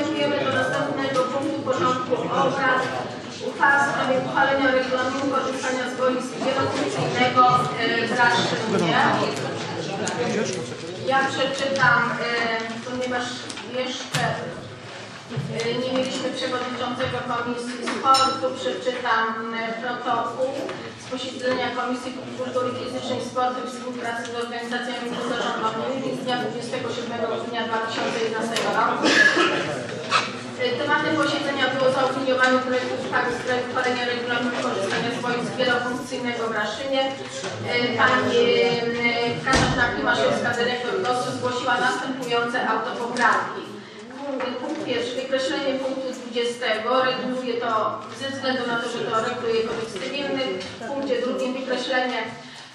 Przystępujemy do następnego punktu porządku obrad. Uchwała w sprawie uchwalenia regulaminu korzystania z boisk wielofunkcyjnego e, w Raszynie. Ja przeczytam, e, ponieważ jeszcze e, nie mieliśmy przewodniczącego Komisji Sportu, przeczytam protokół z posiedzenia Komisji Kultury Fizycznej, Sportu i Współpracy z organizacjami pozarządowymi z dnia 27 grudnia 2011 roku. Tematem posiedzenia było zaopiniowanie projektu ustawy w sprawie uchwalenia regulaminu korzystania z boisk wielofunkcyjnego w Raszynie. E, Pani e, Katarzyna Klimaszewska, dyrektor GOS-u zgłosiła następujące autopoprawki. Punkt pierwszy, wykreślenie punktu 20 reguluje to ze względu na to, że to reguluje kodeks cywilny. W punkcie drugim wykreślenie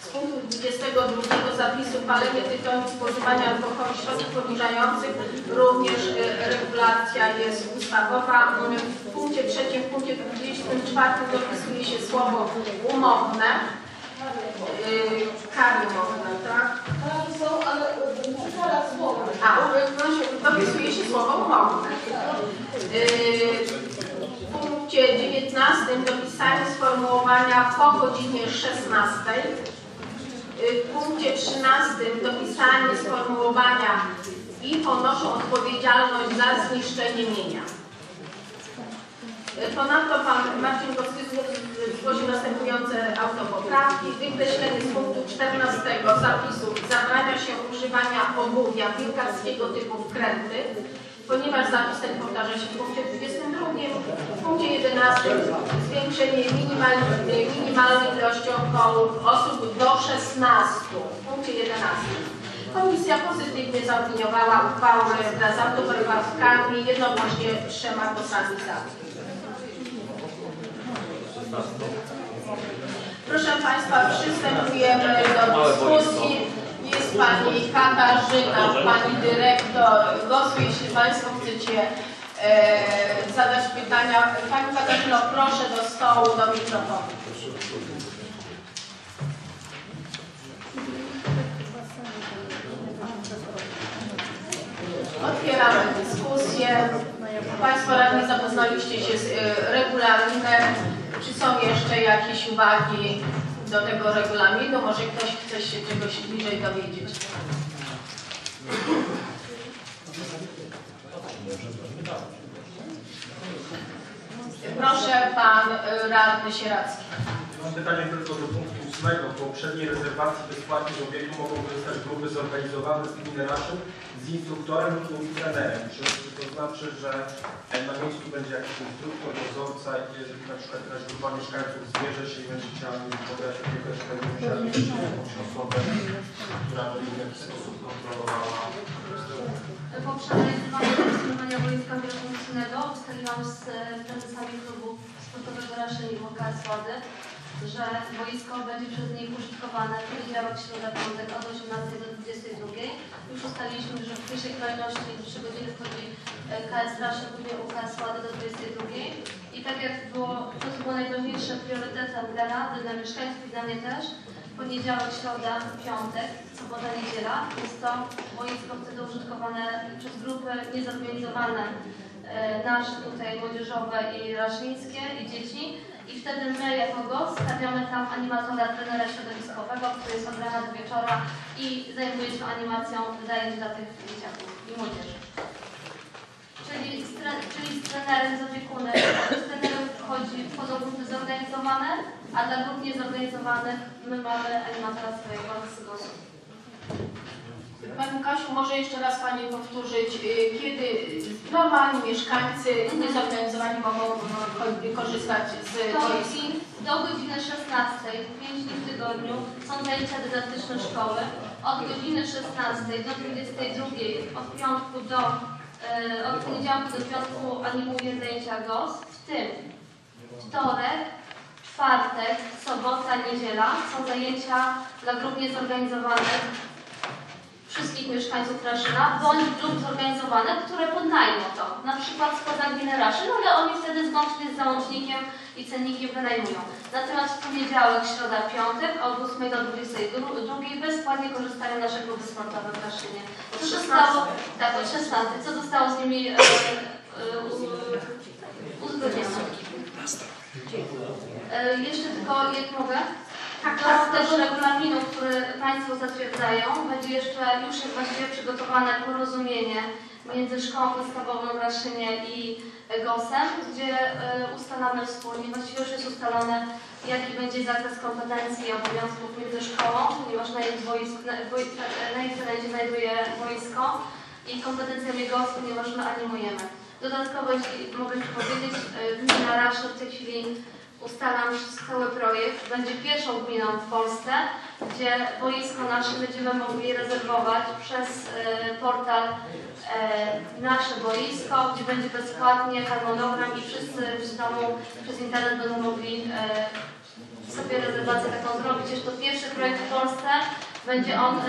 z punktu 22 zapisu palenie tytoniu, spożywanie alkoholu, środków poniżających. Również y, regulacja jest ustawowa. W punkcie trzecim, w punkcie 24 dopisuje się słowo umowne. Yy, Kary umowne, tak? są, ale słowa. A, dopisuje się słowo umowne. Yy, W punkcie 19 dopisanie sformułowania po godzinie 16. Yy, W punkcie 13 dopisanie sformułowania i ponoszą odpowiedzialność za zniszczenie mienia. Yy, Ponadto pan Marcin Kowski zgłosił następujące autopoprawki. Wykreślenie z punktu 14 zapisu zabrania się używania obuwia piłkarskiego typu wkręty, ponieważ zapis ten powtarza się w punkcie 22. W punkcie 11 zwiększenie minimalnej, minimalnej ilości osób do 16. W punkcie 11. Komisja pozytywnie zaopiniowała uchwałę wraz z autopoprawkami jednogłośnie trzema głosami za. Proszę Państwa, przystępujemy do dyskusji. Pani Katarzyna, Pani Dyrektor. Głosu, jeśli Państwo chcecie e, zadać pytania. Pani Katarzyno, proszę do stołu, do mikrofonu. Otwieramy dyskusję. Państwo radni zapoznaliście się z e, regulaminem. Czy są jeszcze jakieś uwagi do tego regulaminu? Może ktoś chce się czegoś bliżej dowiedzieć? Proszę Pan e, Radny Sieracki. Mam pytanie tylko do punktu ósmego. Po poprzedniej rezerwacji bezpłatnie z obiektu mogą korzystać grupy zorganizowane z gminy Raszyn z instruktorem lub trenerem. Czy, to znaczy, że na miejscu będzie jakiś instruktor, dozorca i jeżeli na przykład jakaś grupa mieszkańców zbierze się i będzie chciała podać jakiegoś, będzie musiała mieć jakąś osobę, która będzie w jakiś sposób kontrolowała Poprzednie funkcjonowania wojska wielofunkcyjnego ustaliłam z prezesami klubu sportowego Raszyn i WKS Słody, że boisko będzie przez nich użytkowane w poniedziałek, środa, piątek od 18 do 22. Już ustaliliśmy, że w pierwszej kolejności 3 godziny wchodzi KS Raszyn, później UKS Słody do 22. I tak jak było, to co było najważniejsze priorytetem dla Rady, dla mieszkańców i dla mnie też, poniedziałek, środa, piątek, sobota, niedziela. Jest to boisko wtedy użytkowane przez grupy niezorganizowane, e, nasze tutaj młodzieżowe i raszyńskie i dzieci. I wtedy my jako GOS stawiamy tam animatora, trenera środowiskowego, który jest od rana do wieczora i zajmuje się animacją zajęć dla tych dzieciaków i młodzieży. Czyli czyli z trenerem, z opiekunem, z trenerem wchodzi, wchodzą grupy zorganizowane, a dla grup niezorganizowanych my mamy animatora swojego z GOS-u. Pani Kasiu, może jeszcze raz Pani powtórzyć, y, kiedy normalni mieszkańcy niezorganizowani mogą y, korzystać z? Wtorki do godziny 16, 5 dni w tygodniu są zajęcia dydaktyczne szkoły. Od godziny 16 do 22, od piątku do, e, od poniedziałku do piątku animuję zajęcia GOS, w tym wtorek, czwartek, sobota, niedziela są zajęcia dla grup niezorganizowanych wszystkich mieszkańców Raszyna, bądź grup zorganizowane, które podnajmą to. Na przykład składa gminy Raszyn, ale oni wtedy złącznie z załącznikiem i cennikiem wynajmują. Natomiast w poniedziałek, środa, piątek od 8 do 22 bezpłatnie korzystają nasze kluby sportowe w Raszynie. Co zostało, tak, od 16, co zostało z nimi e, e, e uzgodnione. E, jeszcze tylko, jak mogę? Tego regulaminu, który Państwo zatwierdzają, będzie jeszcze już jest właściwie przygotowane porozumienie między Szkołą Podstawową w Raszynie i GOS-em, gdzie e, ustalamy wspólnie, właściwie już jest ustalone, jaki będzie zakres kompetencji i obowiązków między szkołą, ponieważ na jej, wojsk, na, na jej terenie znajduje wojsko i kompetencjami GOS, ponieważ my animujemy. Dodatkowo, jeśli mogę powiedzieć, e, gmina Raszyn w tej chwili ustalam cały projekt. Będzie pierwszą gminą w Polsce, gdzie boisko nasze będziemy mogli rezerwować przez e, portal e, nasze boisko, gdzie będzie bezpłatnie harmonogram i wszyscy domu przez internet będą mogli e, sobie rezerwację taką zrobić. Jest to pierwszy projekt w Polsce. Będzie on,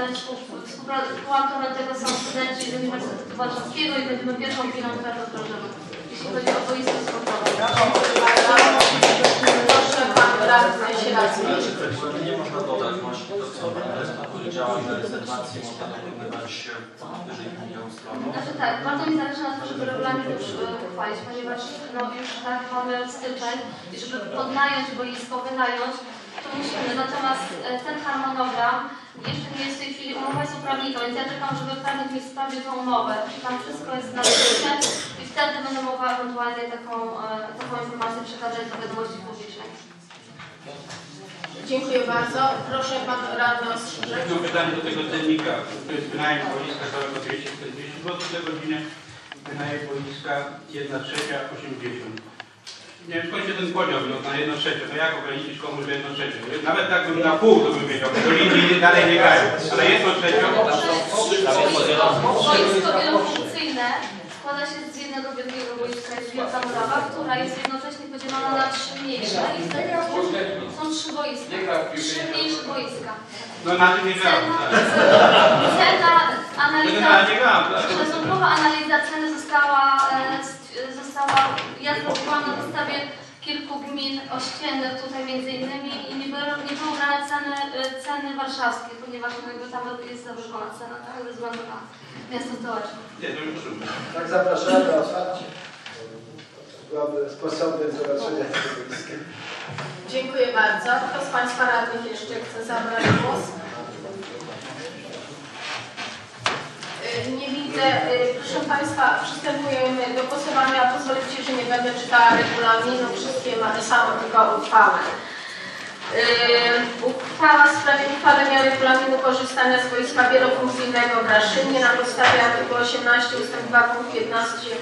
współautorem tego są studenci z Uniwersytetu Warszawskiego i będziemy pierwszą gminą, która to wdrożymy, jeśli chodzi o boisko sportowe. Nie można dodać to, co powiedziała, że rezerwacje można dokonywać wyżej linią stroną. Znaczy tak, bardzo mi zależy na tym, żeby regulamin już e, uchwalić, ponieważ no, już tak mamy styczeń i żeby podnająć boisko, wynająć, to musimy. Natomiast e, ten harmonogram jeszcze nie jest w tej chwili, umowa jest uprawniką, więc ja czekam, żeby prawnik mi sprawdził tą umowę, tam wszystko jest na i wtedy będę mogła ewentualnie taką, e, taką informację przekazać do wiadomości publicznej. Dziękuję bardzo. Proszę Pan Radny Ostrzyżek. Jedno pytanie do tego cennika. To jest wynajem boiska całego 240 zł za godzinę. Wynajem boiska 1 trzecia 80. Nie wiem, skąd się ten podział wziął na 1 trzecią. No jak ograniczyć komuś do 1 trzecią? Nawet tak bym na pół to bym wiedział, bo linii dalej nie grają. Ale 1 trzecią Boisko wielofunkcyjne składa się z jednego wielkiego boiska, jest wielka murawa, która jest jednocześnie podzielona na trzy mniejsze i wtedy są trzy boiska. Trzy mniejsze boiska. no na tym nie grałem. Tak. Cena To analiza, tak. szacunkowa analiza ceny została, e, st- została, ja zrobiłam na podstawie kilku gmin ościennych tutaj między innymi i nie były, nie były brane ceny, e, ceny warszawskie, ponieważ jakby tam jest zawyżona cena, tak, ze względu na miasto stołeczne. Nie, to już rozumiem. Tak zapraszamy otwarcie. Byłaby sposobny zobaczenia tego boiska. Dziękuję bardzo. Kto z Państwa radnych jeszcze chce zabrać głos? Y, Nie widzę. Y, Proszę Państwa, przystępujemy do głosowania. Pozwolicie, że nie będę czytała regulaminu. Wszystkie mamy samą tylko uchwałę. Y, Uchwała w sprawie uchwalenia regulaminu korzystania z wojska wielofunkcyjnego w Raszynie na podstawie artykułu 18 ust. 2 punkt 15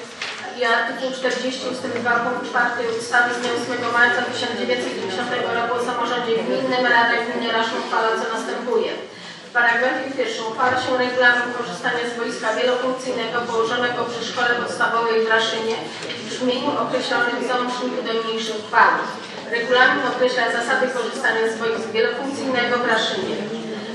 i artykuł 40 ust. 2 punkt 4 ustawy z dnia 8 marca 1990 roku o samorządzie gminnym Rada Gminy Raszyn uchwala co następuje. W paragrafie pierwszym uchwala się regulamin korzystania z wojska wielofunkcyjnego położonego przy szkole podstawowej w Raszynie w brzmieniu określonym w załączniku do niniejszej uchwały. Regulamin określa zasady korzystania z wojsk wielofunkcyjnego w Raszynie.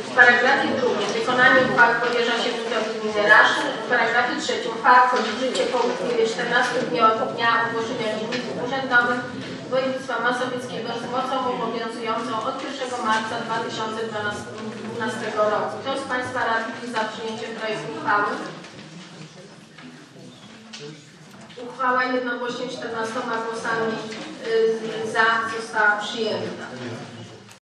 W paragrafie drugim wykonanie uchwały powierza się wójtowi gminy Raszyn. W paragrafie trzecim uchwała wchodzi w życie po upływie 14 dni od dnia ogłoszenia w Dzienniku Urzędowym Województwa Mazowieckiego z mocą obowiązującą od 1 marca 2012 roku. Kto z Państwa radnych za przyjęciem projektu uchwały? Uchwała jednogłośnie 14 głosami y, za została przyjęta.